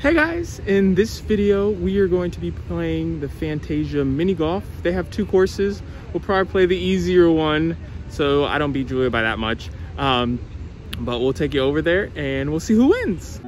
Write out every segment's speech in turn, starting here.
Hey guys, in this video we are going to be playing the Fantasia Mini Golf. They have two courses. We'll probably play the easier one so I don't beat Julia by that much. Um, but we'll take you over there and we'll see who wins.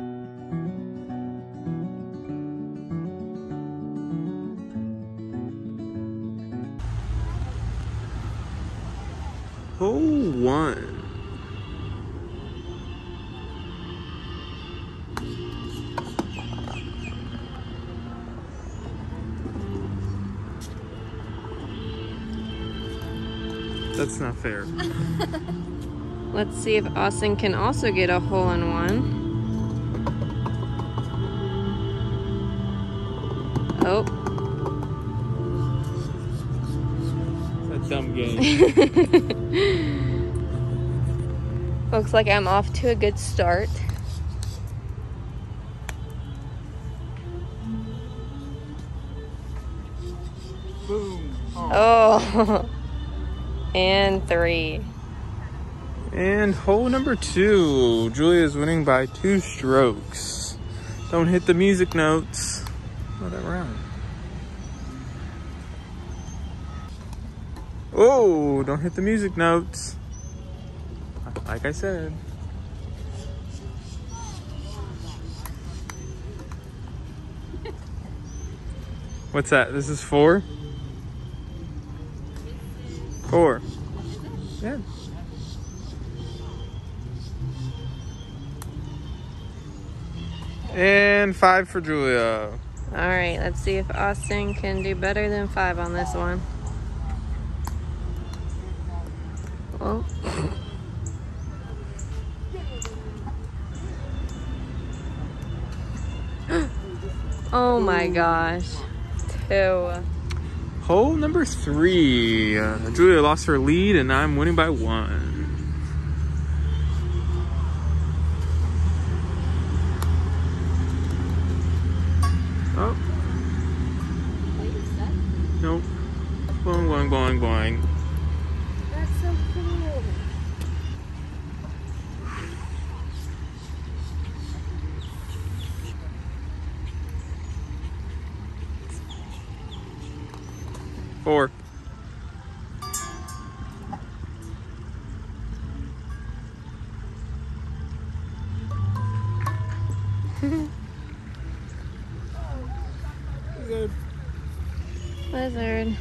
That's not fair. Let's see if Austin can also get a hole in one. Oh. It's a dumb game. Looks like I'm off to a good start. Boom. Oh. and three. And hole number two. Julia is winning by two strokes. Don't hit the music notes. Not that round. Oh, don't hit the music notes. Like I said. What's that? This is four? Four. Yeah. And five for Julia. All right, let's see if Austin can do better than five on this one. Oh. oh my gosh. Two. Hole number three. Uh, Julia lost her lead and I'm winning by one. Good. Lizard.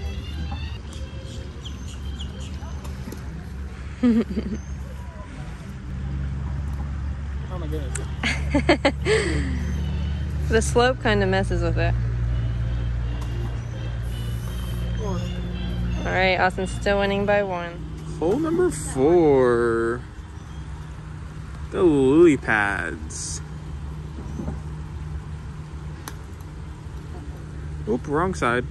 Oh my goodness. The slope kind of messes with it. All right, Austin's still winning by one. Hole number four. The lily pads. Oop, wrong side.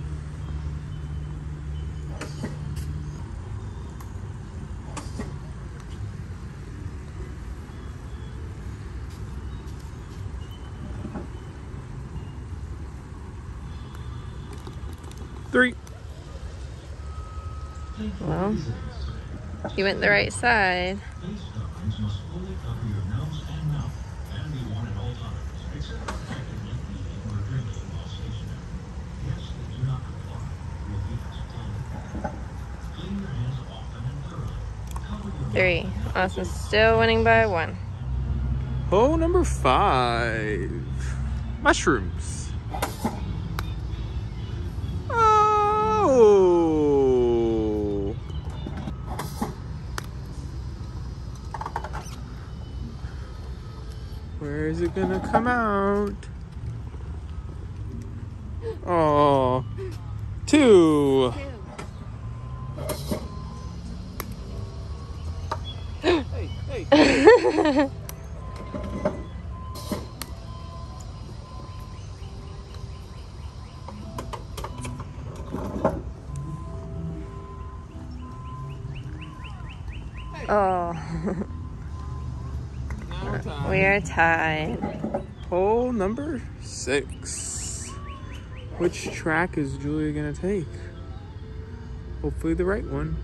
Three. Well, he went the right side. Three. Austin's still winning by one. Hole number five. Mushrooms. Oh. Where is it gonna come out? Oh, two. Hey, hey. Oh, we are tied. Hole number six. Which track is Julia gonna take? Hopefully the right one.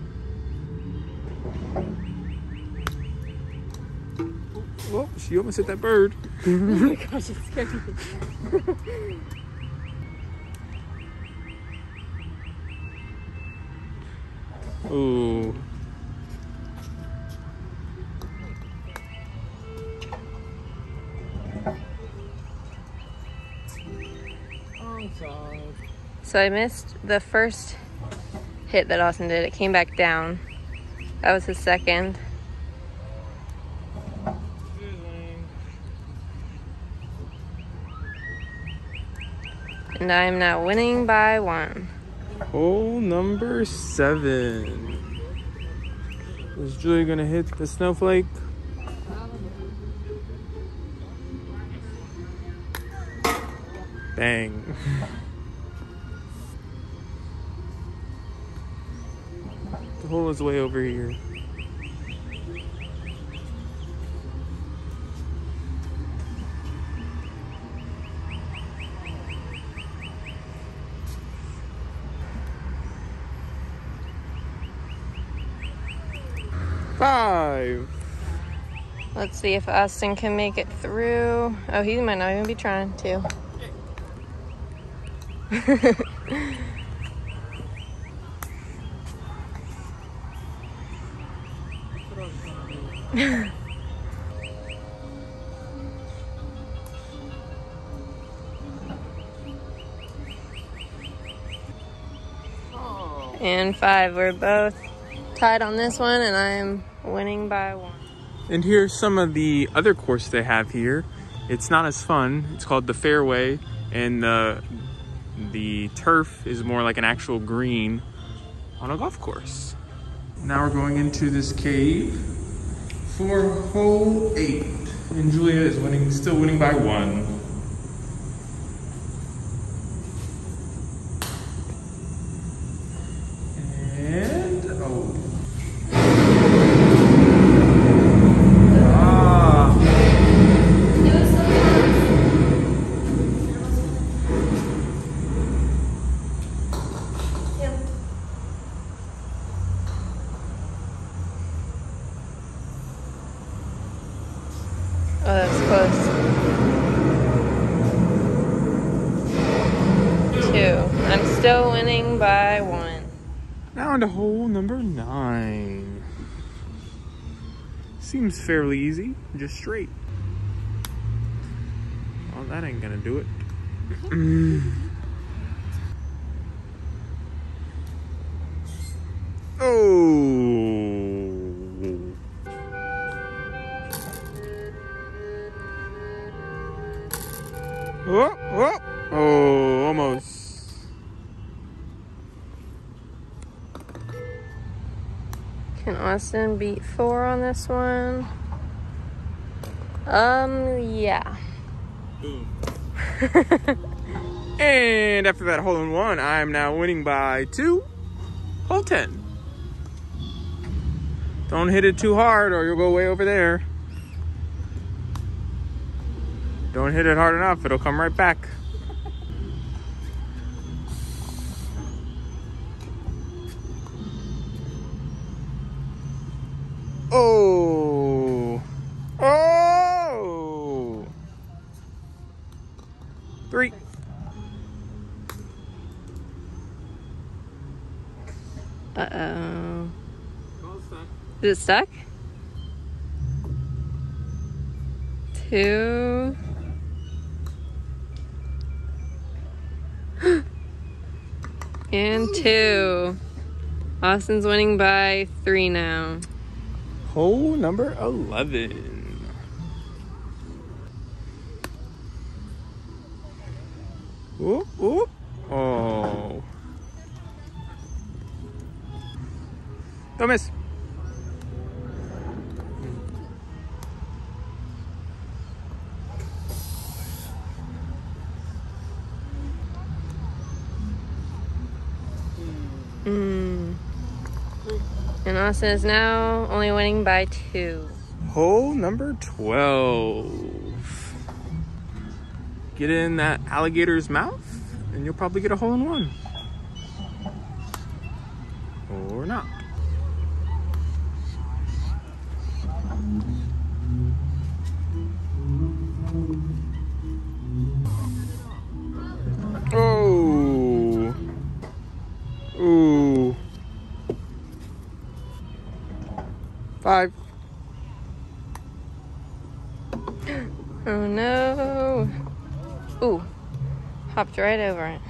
Whoa. she almost hit that bird. oh my gosh, it scared me. Ooh. So I missed the first hit that Austin did. It came back down. That was his second. And I am now winning by one. Hole number seven. Is Julia gonna hit the snowflake? Bang. the hole is way over here. Five. Let's see if Austin can make it through. Oh, he might not even be trying to. and five. We're both tied on this one, and I'm winning by one. And here's some of the other course they have here. It's not as fun. It's called the fairway, and the the turf is more like an actual green on a golf course. Now we're going into this cave for hole eight, and Julia is winning, still winning by one. And oh. Ah. Oh, that's close. Two. I'm still winning by one. Now on to hole number nine. Seems fairly easy, just straight. Well, that ain't gonna do it. oh. Oh, oh, oh, almost. Can Austin beat four on this one? Um, yeah. And after that hole in one, I am now winning by two. Hole 10. Don't hit it too hard or you'll go way over there. Don't hit it hard enough, it'll come right back. Oh. Oh. Three. Uh oh. Is it stuck? Two. and two. Austin's winning by three now. Hole number 11. Whoop, whoop. Oh. Don't miss. Mm. And is now only winning by two. Hole number 12. Get in that alligator's mouth, and you'll probably get a hole in one. Or not. Five. Oh no. Ooh. Hopped right over it.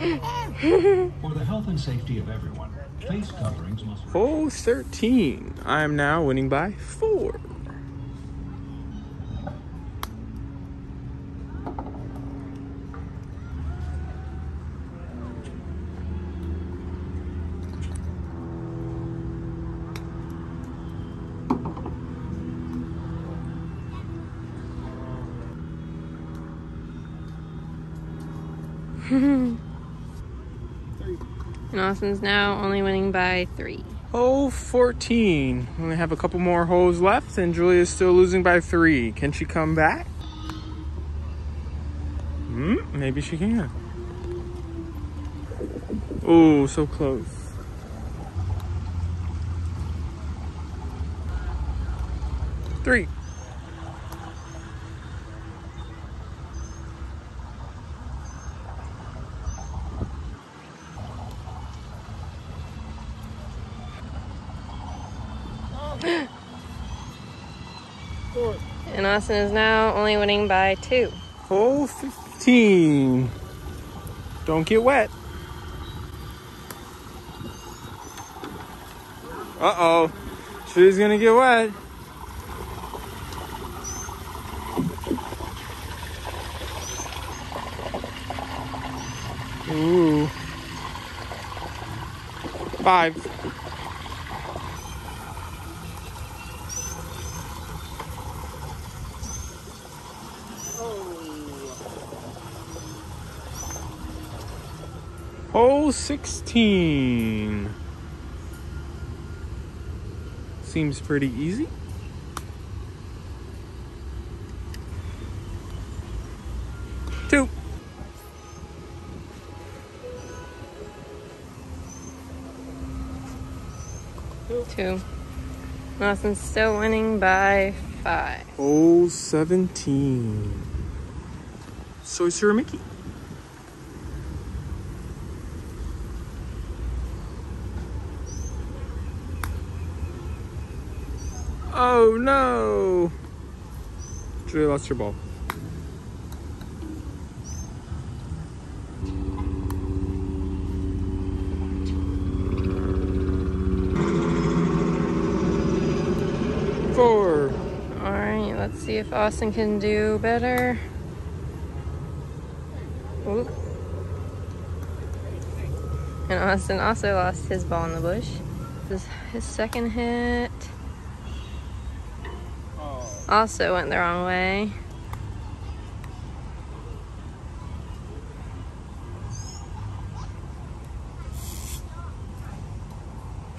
For the health and safety of everyone, face coverings must Hole 13. I am now winning by four. And Austin's now only winning by three. Hole 14. We only have a couple more holes left, and Julia's still losing by three. Can she come back? Hmm, maybe she can. Oh, so close. Three. Austin is now only winning by two. Hole 15. Don't get wet. Uh-oh. She's gonna get wet. Ooh. Five. Hole 16. Seems pretty easy. Two. Two. Austin's still winning by five. Hole 17. Sorcerer Mickey. Oh no! Julia lost her ball. Four. All right, let's see if Austin can do better. Oop. And Austin also lost his ball in the bush. This is his second hit. Also went the wrong way.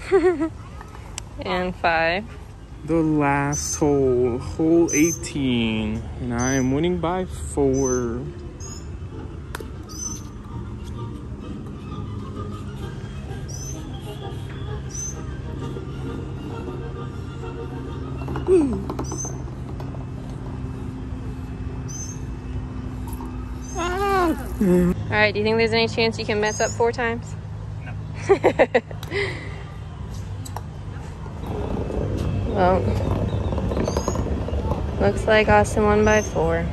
and five. The last hole, hole 18, and I am winning by four. Ah. All right, do you think there's any chance you can mess up four times? No. well, looks like Austin won by four.